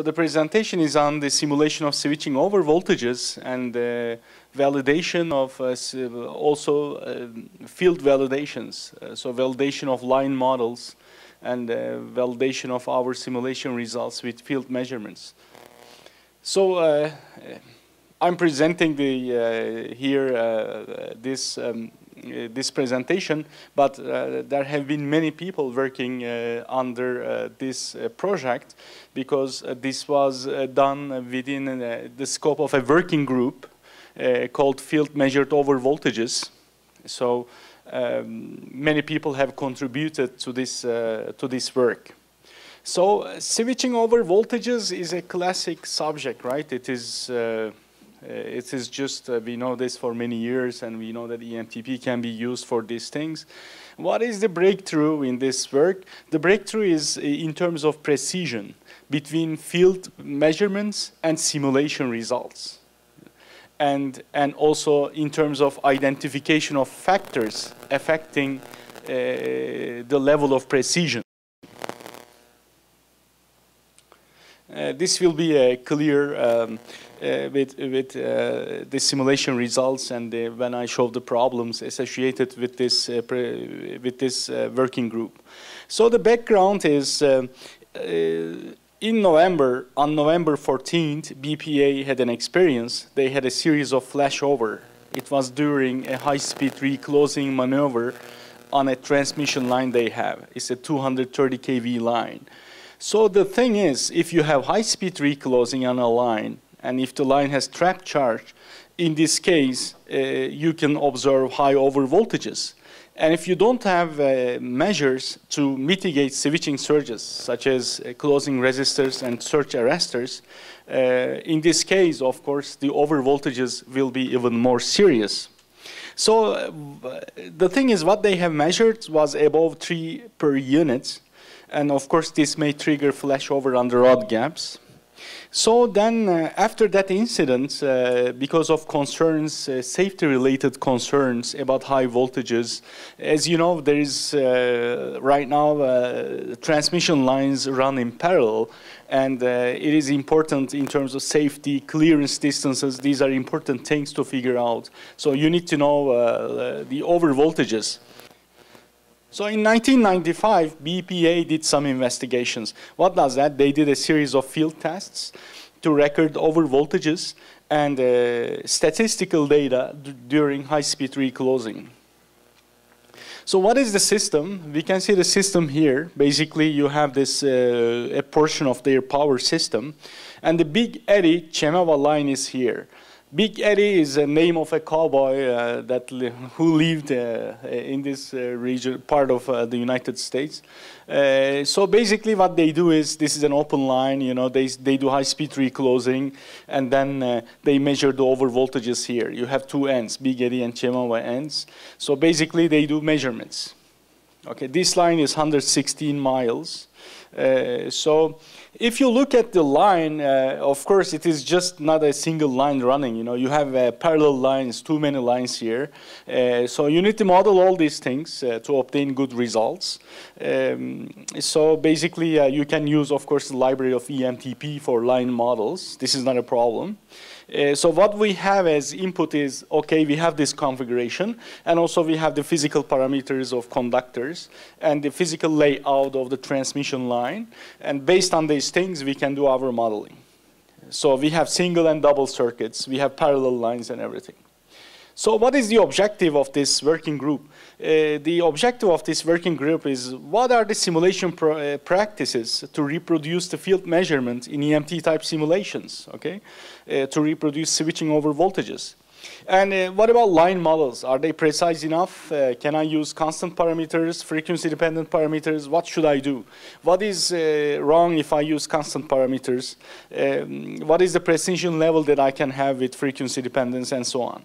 So the presentation is on the simulation of switching over voltages and uh, validation of uh, also uh, field validations. Uh, so validation of line models and uh, validation of our simulation results with field measurements. So uh, I'm presenting the here this um, uh, this presentation, but uh, there have been many people working uh, under this project because this was done within the scope of a working group called Field Measured Over Voltages. So um, many people have contributed to this, to this work. So uh, switching over voltages is a classic subject, right? It is uh, uh, it is just, uh, we know this for many years and we know that EMTP can be used for these things. What is the breakthrough in this work? The breakthrough is uh, in terms of precision between field measurements and simulation results. And, and also in terms of identification of factors affecting uh, the level of precision. Uh, this will be a clear um, uh, with, with uh, the simulation results and the, when I show the problems associated with this, uh, with this uh, working group. So the background is uh, in November, on November 14th, BPA had an experience. They had a series of flashover. It was during a high-speed reclosing maneuver on a transmission line they have. It's a 230 kV line. So the thing is, if you have high-speed reclosing on a line, and if the line has trap charge, in this case, uh, you can observe high over voltages. And if you don't have uh, measures to mitigate switching surges, such as uh, closing resistors and surge arresters, uh, in this case, of course, the over voltages will be even more serious. So uh, the thing is, what they have measured was above 3 per unit, and of course, this may trigger flashover under odd gaps. So then, uh, after that incident, uh, because of concerns, uh, safety-related concerns about high voltages, as you know, there is uh, right now uh, transmission lines run in parallel, and uh, it is important in terms of safety, clearance distances. These are important things to figure out. So you need to know the over voltages. So in 1995, BPA did some investigations. What does that? They did a series of field tests to record over voltages and uh, statistical data during high-speed reclosing. So what is the system? We can see the system here. Basically, you have this uh, a portion of their power system, and the Big Eddy Chemawa line is here. Big Eddy is a name of a cowboy uh, that li who lived uh, in this uh, region, part of uh, the United States. Uh, so basically, what they do is this is an open line. You know, they they do high speed reclosing, and then uh, they measure the over voltages here. You have two ends, Big Eddy and Chemawa ends. So basically, they do measurements. Okay, this line is 116 miles. So if you look at the line, uh, of course, it is just not a single line running. You know, you have uh, parallel lines, too many lines here. Uh, so you need to model all these things uh, to obtain good results. Um, so basically, uh, you can use, of course, the library of EMTP for line models. This is not a problem. Uh, so what we have as input is, okay, we have this configuration, and also we have the physical parameters of conductors and the physical layout of the transmission line. And based on these things, we can do our modeling. So we have single and double circuits, we have parallel lines and everything. So what is the objective of this working group? Uh, the objective of this working group is what are the simulation uh, practices to reproduce the field measurement in EMT type simulations, okay? Uh, to reproduce switching over voltages. And uh, what about line models? Are they precise enough? Uh, can I use constant parameters, frequency dependent parameters? What should I do? What is uh, wrong if I use constant parameters? Um, what is the precision level that I can have with frequency dependence and so on?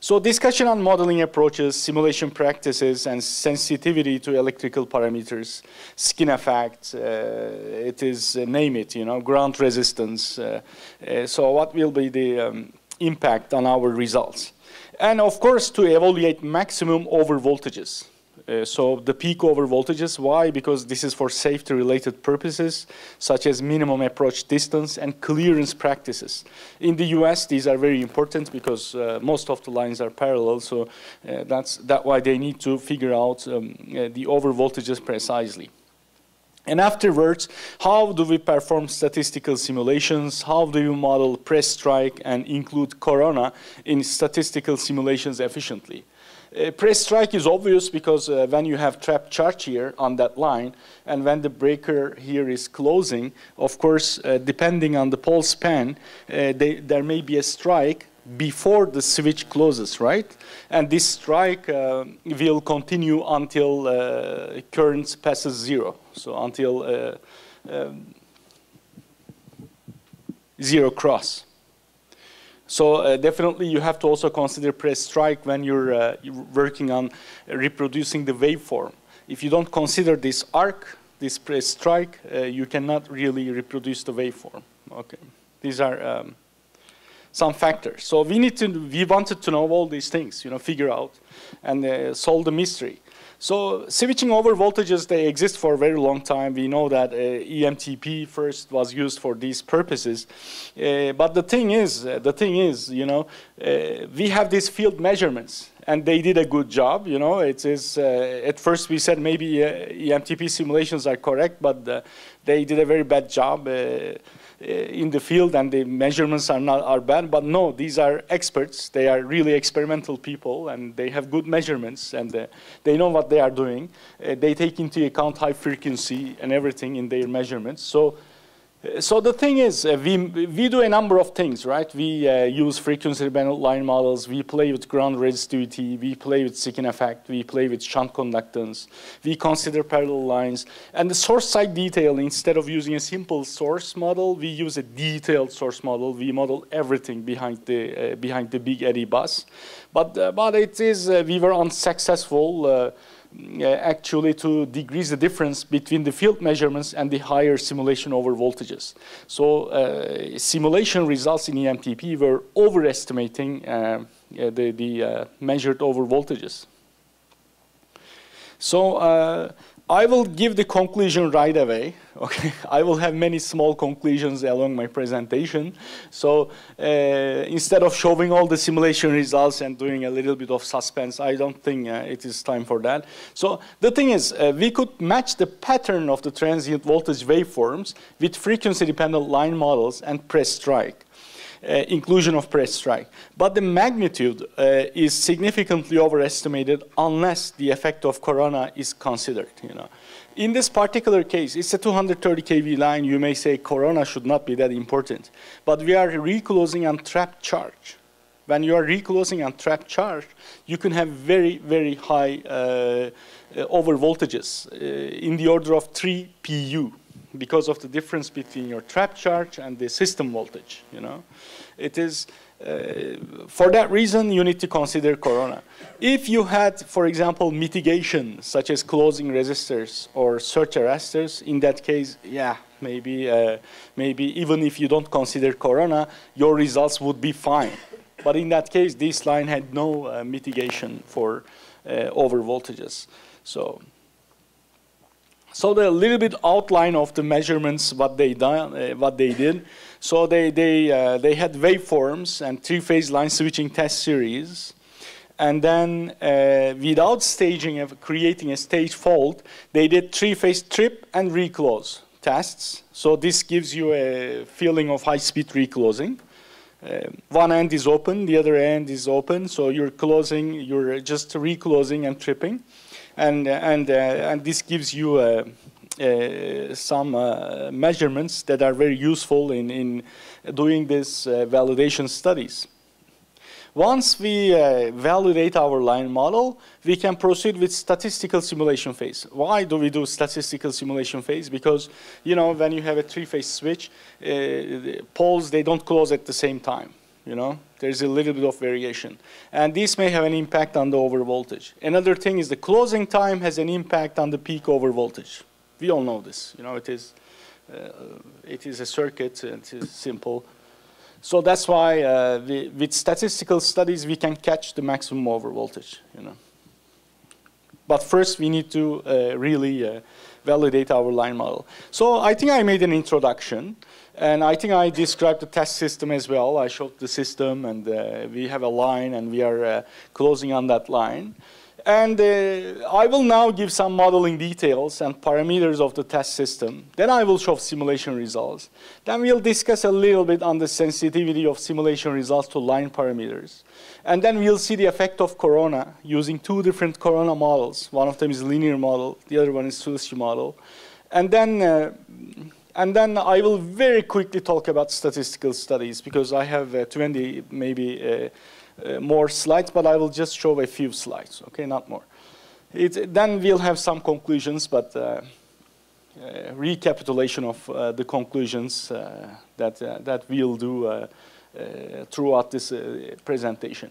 So discussion on modeling approaches, simulation practices, and sensitivity to electrical parameters, skin effect, uh, it is, uh, name it, you know, ground resistance. Uh, uh, so what will be the um, impact on our results? And of course, to evaluate maximum over voltages. Uh, so the peak over voltages, why? Because this is for safety related purposes, such as minimum approach distance and clearance practices. In the US, these are very important because uh, most of the lines are parallel, so uh, that's that why they need to figure out um, uh, the over voltages precisely. And afterwards, how do we perform statistical simulations? How do you model prestrike and include corona in statistical simulations efficiently? Uh, prestrike is obvious because uh, when you have trapped charge here on that line and when the breaker here is closing, of course, uh, depending on the pole span, uh, they, there may be a strike before the switch closes, right? And this strike uh, will continue until uh, current passes zero, so until uh, um, zero cross. So uh, definitely you have to also consider prestrike when you're, uh, working on reproducing the waveform. If you don't consider this arc, this prestrike, uh, you cannot really reproduce the waveform. Okay, these are um, some factors. So we need to, we wanted to know all these things, you know, figure out and uh, solve the mystery. So switching over voltages, they exist for a very long time. We know that uh, EMTP first was used for these purposes. Uh, but the thing is, uh, the thing is, you know, uh, we have these field measurements and they did a good job, you know. It is, uh, at first we said maybe uh, EMTP simulations are correct, but they did a very bad job uh, in the field and the measurements are not are bad but no these are experts. They are really experimental people and they have good measurements and uh, they know what they are doing. Uh, they take into account high frequency and everything in their measurements. So so the thing is, uh, we, we do a number of things, right? We uh, use frequency-dependent line models, we play with ground resistivity, we play with skin effect, we play with shunt conductance, we consider parallel lines. And the source side detail, instead of using a simple source model, we use a detailed source model. We model everything behind the, uh, behind the Big Eddy bus. But, uh, but it is, uh, we were unsuccessful uh, actually to decrease the difference between the field measurements and the higher simulation over voltages. So uh, simulation results in EMTP were overestimating uh, the, the measured over voltages. So I will give the conclusion right away. Okay, I will have many small conclusions along my presentation. So uh, instead of showing all the simulation results and doing a little bit of suspense, I don't think uh, it is time for that. So the thing is, uh, we could match the pattern of the transient voltage waveforms with frequency-dependent line models and prestrike. Uh, inclusion of prestrike. But the magnitude uh, is significantly overestimated unless the effect of corona is considered. You know. In this particular case, it's a 230 kV line. You may say corona should not be that important. But we are reclosing on trapped charge. When you are reclosing on trapped charge, you can have very, very high uh, uh over voltages uh, in the order of 3 pu because of the difference between your trap charge and the system voltage, you know. It is, uh, for that reason, you need to consider corona. If you had, for example, mitigation, such as closing resistors or surge arresters, in that case, yeah, maybe, uh, maybe even if you don't consider corona, your results would be fine. But in that case, this line had no uh, mitigation for uh, over voltages. So so the little bit outline of the measurements, what they done, uh, what they did. So they they uh, they had waveforms and three-phase line switching test series, and then uh, without staging of creating a stage fault, they did three-phase trip and reclose tests. So this gives you a feeling of high-speed reclosing. Uh, one end is open, the other end is open, so you're closing, you're just reclosing and tripping and and uh, and this gives you uh, uh, some measurements that are very useful in in doing this validation studies. Once we uh, validate our line model, we can proceed with statistical simulation phase. Why do we do statistical simulation phase? Because, you know, when you have a three-phase switch, uh, poles, they don't close at the same time you know, there's a little bit of variation. And this may have an impact on the over voltage. Another thing is the closing time has an impact on the peak over voltage. We all know this, you know, it is, uh, it is a circuit, it is simple. So that's why uh, we, with statistical studies, we can catch the maximum over voltage, you know. But first, we need to uh, really uh, validate our line model. So I think I made an introduction. And I think I described the test system as well. I showed the system, and uh, we have a line, and we are uh, closing on that line. And uh, I will now give some modeling details and parameters of the test system. Then I will show simulation results. Then we'll discuss a little bit on the sensitivity of simulation results to line parameters. And then we'll see the effect of corona using two different corona models. One of them is linear model, the other one is Suliciu model. And then, uh, and then I will very quickly talk about statistical studies because I have uh, 20 maybe uh, uh, more slides, but I will just show a few slides, okay, not more. It, then we'll have some conclusions, but uh, uh, recapitulation of the conclusions that, that we'll do throughout this presentation.